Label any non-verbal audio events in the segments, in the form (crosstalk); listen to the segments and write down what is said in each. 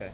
We,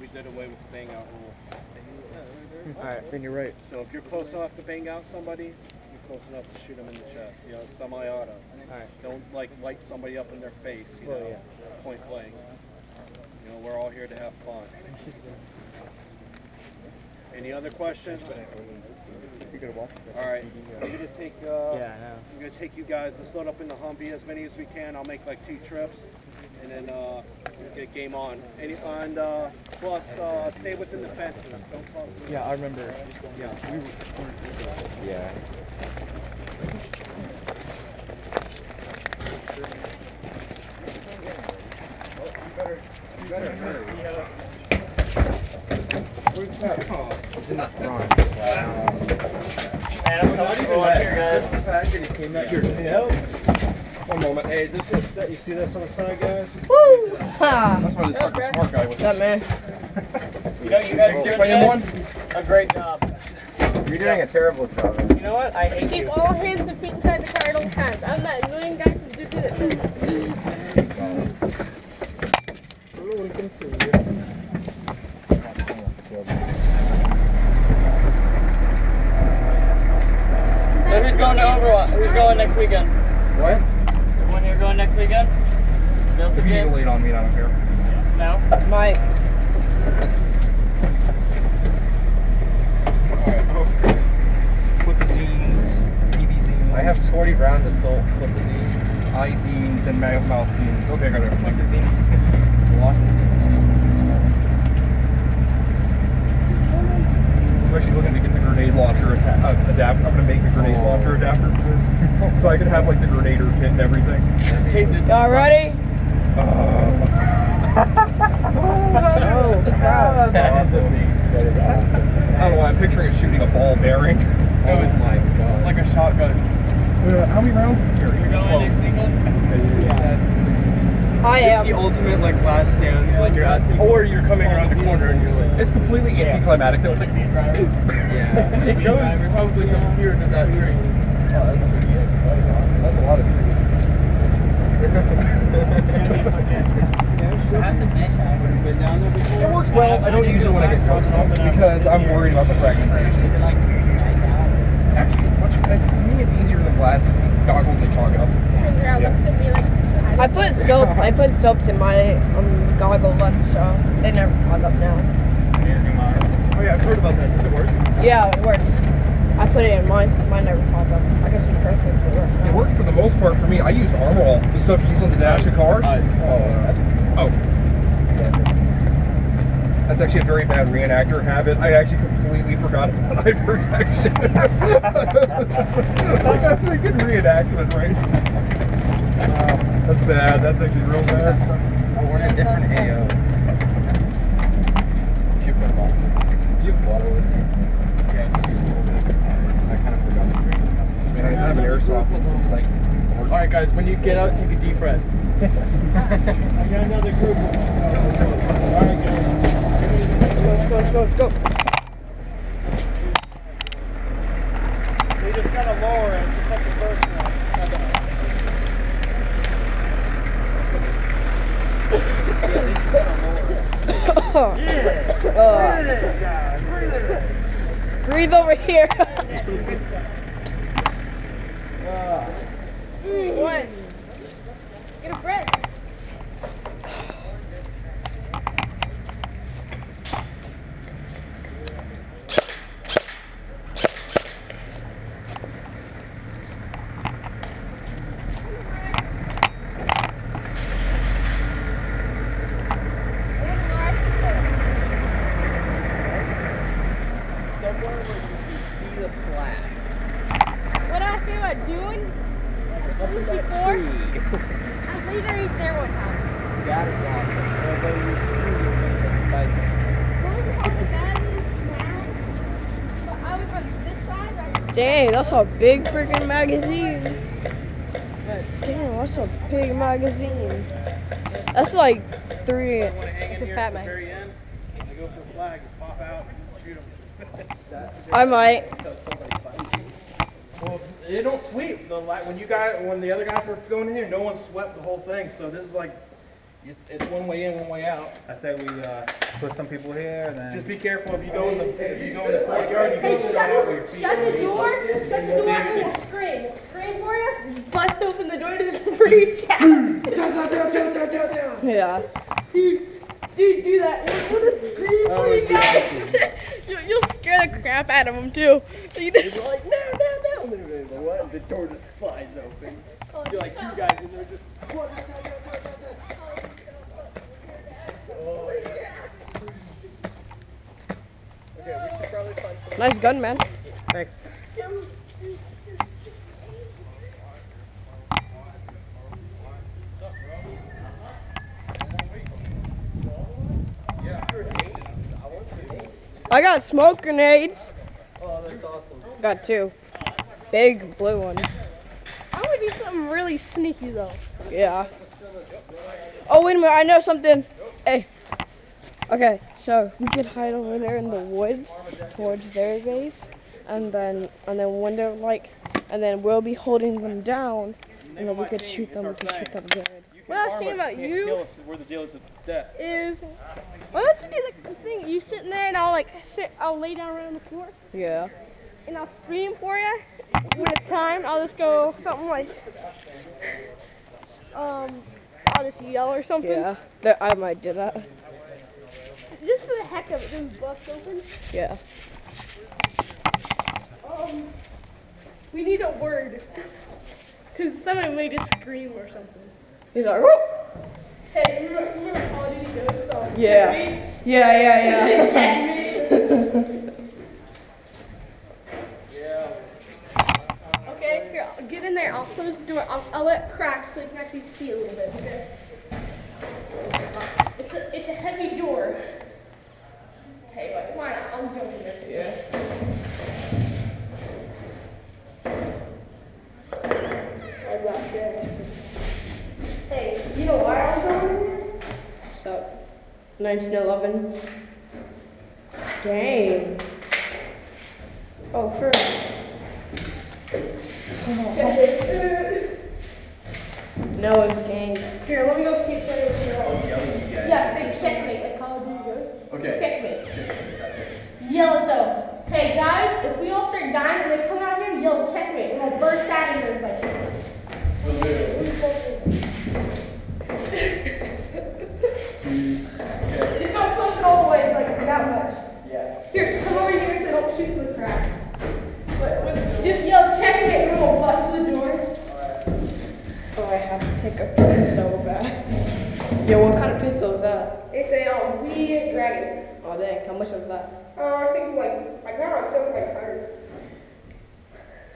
we did away with the bang out rule. Alright, then you're right. So if you're close enough to bang out somebody, you're close enough to shoot them in the chest. You know, semi-auto. Alright. Don't like light somebody up in their face. You Well, know, yeah. point blank. You know, we're all here to have fun. Any other questions? You're gonna walk. All right, I'm gonna take. Uh, Yeah, I know. I'm gonna take you guys. Let's load up in the Humvee as many as we can. I'll make like two trips, and then uh, we'll get game on. Any and uh, plus uh, stay within the fences. Don't cross. the- Yeah, I remember. Yeah, we were. Yeah. It's in the front. Man, I'm comfortable up here, guys. the fact that he came out here to help. One moment. Hey, this is that you see this on the side, guys? Woo! That's why this fucking smart guy with That man. (laughs) You know, you guys Dip did my one? a great job. You're doing a terrible job. You know what? I hate Keep you. all hands and feet inside the car at all times. I'm that annoying guy from Disney that says, So who's going to Overwatch? Who's going next weekend? What? Everyone here going next weekend? Built If you need to again? lean on me, I don't care. No? Mike. Flipazines, BB zines. I have 40 round assault flipazines, eye zines, and mouth mouth zines. Okay, I got everything. What? Actually looking to get the grenade launcher atta- uh, adapt. I'm gonna make a grenade launcher adapter for this, so I can have like the grenader pit and everything. Let's take this. Y'all ready? Uh, (laughs) Oh, crap. awesome. I don't know why I'm picturing it shooting a ball bearing. Oh my god. It's like a shotgun. Uh, how many rounds? Here, You're going next weekend? I It's the ultimate like last stand, like you're at, or you're coming around the corner and you're like, It's completely anticlimactic though. It's like yeah. (laughs) It goes probably from here to that tree. Oh, that's pretty good. That's a lot of It works well. I don't use it when I get close though because I'm worried about the fragmentation. Actually, it's much. It's, to me, it's easier than glasses because the goggles they fog up. Andrea looks at me like, I put soap. I put soaps in my um, goggle once, so they never fog up now. Oh yeah, I've heard about that. Does it work? Yeah, it works. I put it in mine. Mine never fog up. I can see perfect. It works. It worked for the most part for me. I use armor all the stuff you use on the dash of cars. Oh. That's actually a very bad reenactor habit. I actually completely forgot about (laughs) eye protection. (laughs) like I'm thinking reenactment, right? Uh, that's bad. That's actually real bad. Oh, we're in a different AO. Chip and bottle. Do you have water with you? Yeah, it's just a little bit. I kind of forgot to drink some. Man, I have an airsoft one since like. All right, guys, when you get out, take a deep breath. (laughs) I got another group. All right, guys. Let's go. Let's go. Let's go. We just gotta lower it. Just like the first one. Breathe over here. (laughs) what? Get a breath. Somewhere where you can see the flag. What I say about doing? Before? I was literally there one time. That is awesome. Although you see, like, What was on the bad is now? But I was on this side. Dang, that's a big freaking magazine. Damn, that's a big magazine. That's like three. It's a fat man. Very end. They go for the flag. Just pop out and shoot them. (laughs) I might. Well, they don't sweep. The la- when you guys, when the other guys were going in here, no one swept the whole thing. So this is like, It's, it's one way in, one way out. I said we uh, put some people here, then Just be careful if you go in the, if you go in the courtyard, you Hey, go shut straight out with your the, shut the door. Shut the door and we'll scream. We'll scream for you. Just bust open the door to this breach out. Yeah. Dude, dude, do that. We'll, we'll scream for you guys. (laughs) you'll, you'll scare the crap out of them too. You just, Like, no, no, no. And then they're what? The door just flies open. Oh, You're like two guys in there just. Oh, oh. Okay, we should probably find some. Nice gun, man. thanks. I got smoke grenades. Oh, that's awesome. Got two. Big blue one. I'm gonna do something really sneaky though. Yeah. Oh wait a minute, I know something. Hey. Okay, so we could hide over there in the woods towards their base, and then and then when they're like, and then we'll be holding them down, and then we could shoot them. We could shoot them good. What I was saying about Can't you kill us, We're the dealers of death. is, why don't you do the thing? You sitting there and I'll like sit, I'll lay down right on the floor Yeah. and I'll scream for you. When it's time, I'll just go something like, um, I'll just yell or something. Yeah. That I might do that. Just for the heck of it, just bust open. Yeah. Um, we need a word. Cause somebody may just scream or something. He's like, "Whoop." Hey, remember, remember Call of Duty Ghosts? Um, Yeah. Yeah, yeah, (laughs) yeah. Checkmate. Okay, here, I'll get in there. I'll close the door. I'll, I'll let it crack so you can actually see a little bit. Okay. It's a, it's a heavy door. Okay, but why not? I'll jump in there. yeah. I got that. Hey, you know why I'm going in here? So, 1911. Dang. Oh, first. Check. No, it's gang. Here, let me go see if there is somebody's here. Yeah, say checkmate, like Call of Duty Ghosts. Okay. Checkmate. Yell at them. Hey guys, if we all start dying and they come out here, yell checkmate. We're gonna burst out of here like. Just don't push it all the way, like that much. Yeah. Here, just come over here so don't shoot through the cracks. But, but just yell checkmate and we'll bust the door. Oh, I have to take a piss so bad. Yo, what kind of pistol is that? It's a um, V Dragon. Oh, dang. How much was that? Uh, I think like I got it on seven hundred.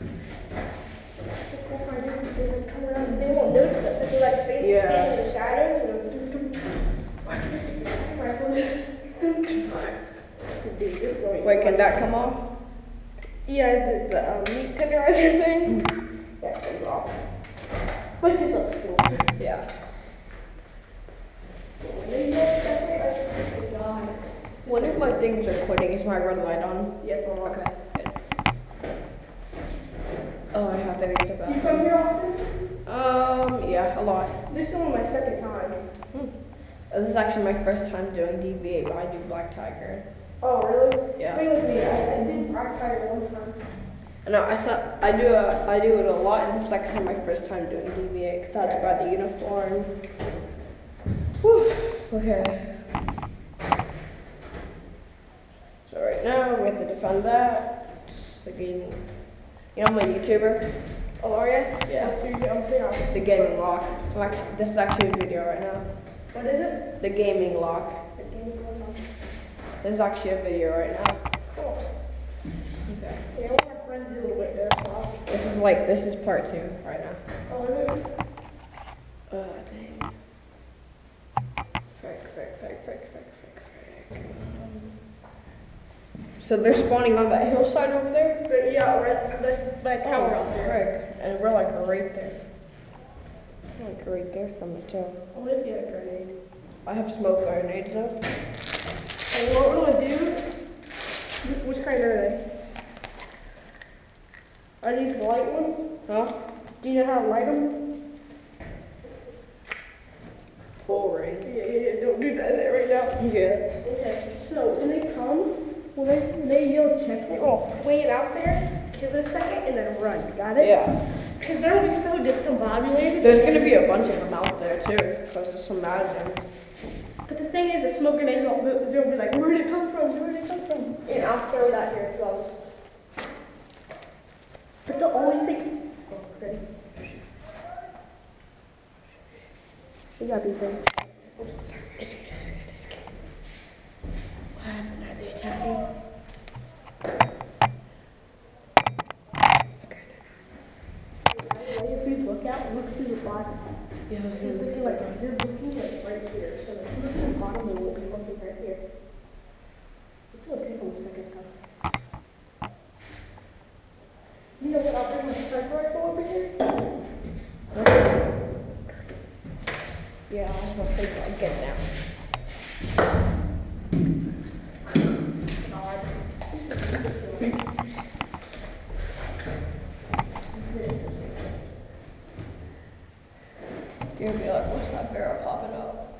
The cool part is they like around and they won't notice us. If they like stay, Yeah. stay in the shadow, you know. dum, dum. I can just rifle this. Dum, dum. Dude, this is Wait, can that come off? Yeah, the, the um, meat tenderizer thing. That comes off. But it just looks cool. Yeah. One of my things are quitting. Is my red light on? Yeah, it's on. Okay. Oh, I have to use a You come here often? Um, yeah, a lot. This is only my second time. This is actually my first time doing DV8, but I do Black Tiger. Oh, really? Yeah. Same with me. I, I did rock tiger one time. No, I saw, I do a, I do it a lot, and this is actually my first time doing DV8 because I had to buy the uniform. Whew. Okay. So right now we have to defend that. The gaming. You know I'm a YouTuber. Oh, are you? Yeah. What's your, your It's a gaming lock. I'm actually, this is actually a video right now. What is it? The gaming lock. The going on. This is actually a video right now. Cool. Okay. Yeah, of my friends a little bit there, so This is like this is part two right now. Oh, is it? Oh dang. Frick, frick, frick, frick, frick, frick, frick. So they're spawning on that hillside over there? But yeah, right, that's my oh, tower up there. Frick. And we're like right there. Like right there from the tower. What if you had a grenade? I have smoke grenades though. Hey, what we're gonna do? Which kind are they? Are these light ones? Huh? Do you know how to light them? Full range. Yeah, yeah, yeah, don't do that right now. Yeah. Okay, so when they come, when they yell check, they all wait out there, give it a second, and then run. Got it? Yeah. Because they're going to be so discombobulated. There's gonna be a bunch of them out there too, cause just imagine. But the thing is, the smoke grenades, they'll they'll be like, where did it come from? Where did it come from? And I'll throw it out here as well. But the only thing. Oh, ready? You gotta be ready. Oh, sorry. It's good, it's good, it's good. What happened? Are they attacking? Okay, they're not. If you look out, look through the bottom. Yeah, I was He's looking like, you're looking like right here, so if you look at the bottom, they won't be looking right here. It's gonna take them a second though. You know what, I'll bring my sniper rifle over here. Yeah, I was gonna say, I'd get down. You're gonna be like, what's that barrel popping up?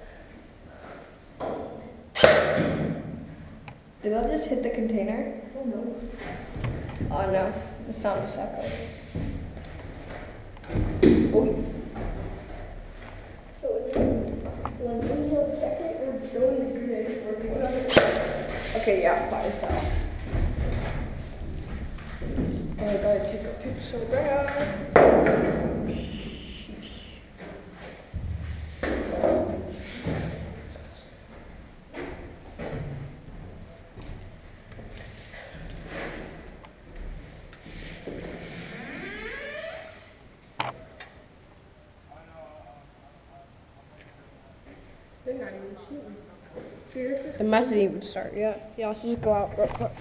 Did I just hit the container? Oh no. Oh no, it's not the second. Oh, So when, when you check it, or throwing the grenade, or whatever. okay, yeah, fire style. Oh, I gotta take a picture of that. They're not even shooting. Dude, it's just. The match didn't even start yet. Yeah, let's just go out real quick.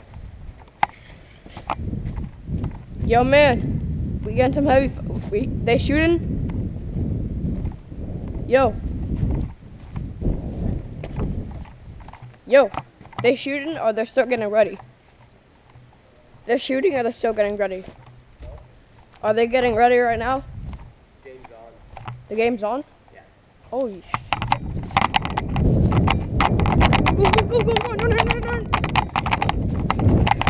Yo, man, we got some heavy. F- we they shooting? Yo. Yo, they shooting or they're still getting ready? They're shooting or they're still getting ready? Are they getting ready right now? Game's on. The game's on? Yeah. Holy sh- Go, go, go, go, go, run, run, run, run.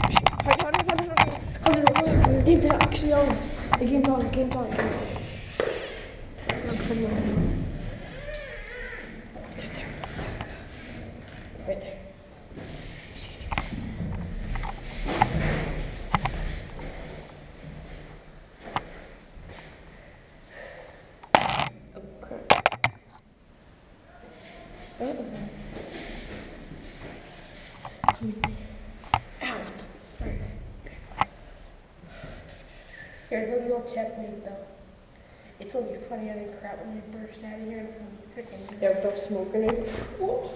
Shit, hide, hide, hide, hide, hide. Oh, no, no, no, the game's actually on. The game's on, the game's on. Right there. Oh, crap. Uh-oh. Ow, what the frick? Here's a little checkmate though. It's gonna be funnier than crap when we burst out of here and it's gonna be freaking. They have those smoke grenades. Whoa.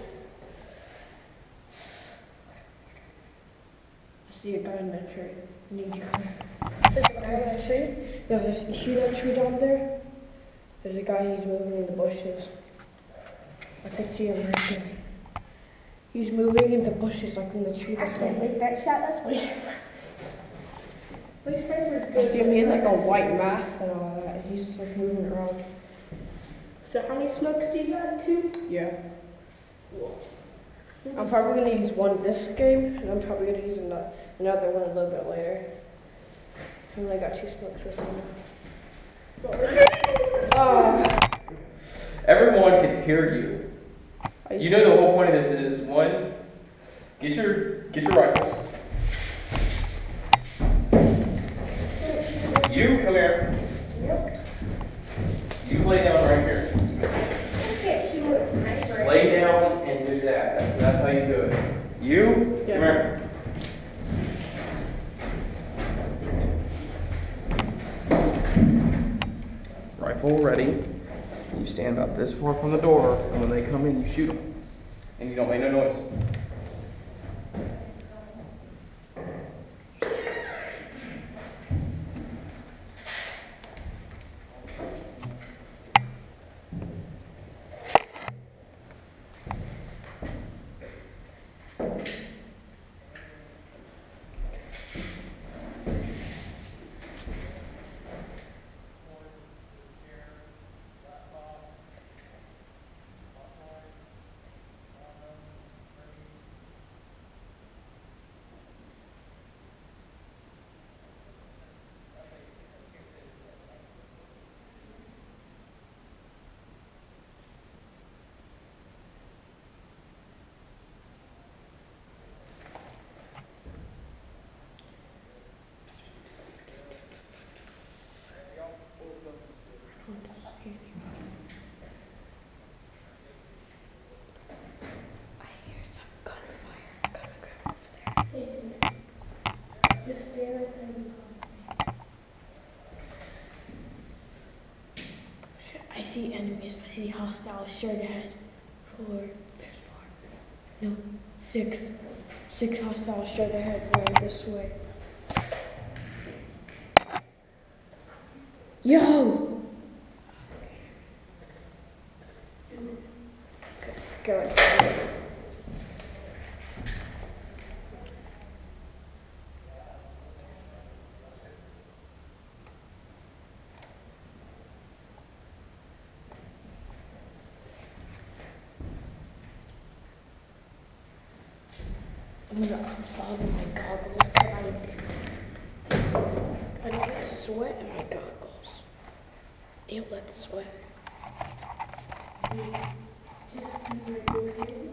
I see a guy in that tree. I Need you. come? There's a guy in that tree. Yeah, there's, you see that tree down there? There's a guy, he's moving in the bushes. I can see him right there. He's moving in the bushes, like in the tree I that's can't down make that shot, that's what he. Police sniper's I good. see him, he has like a white mask and all that, and he's just like moving around. So how many smokes do you got? Two? Yeah. I'm probably gonna use one this game, and I'm probably gonna use ano- another one a little bit later. I only got two smokes with me. Oh, Everyone can hear you. I You know the whole point of this is one, get your get your rifles. You come here. Yep. You lay down right here. I can't sniper. Lay down and do that. That's, how you do it. You Yeah. come here. Rifle ready. You stand about this far from the door, and when they come in, you shoot them, and you don't make no noise. See enemies. I see hostiles straight ahead. Four. There's four. No, six. Six hostiles straight ahead going this way. Yo! Go ahead. I'm gonna unfollow my goggles because I, I don't get sweat in my goggles. Ew, that's sweat. Sorry.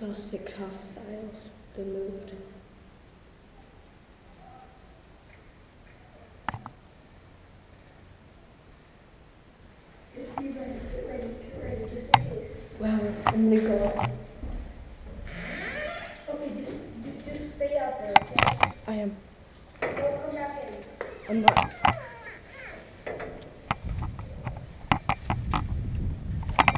Saw six hostiles. They moved.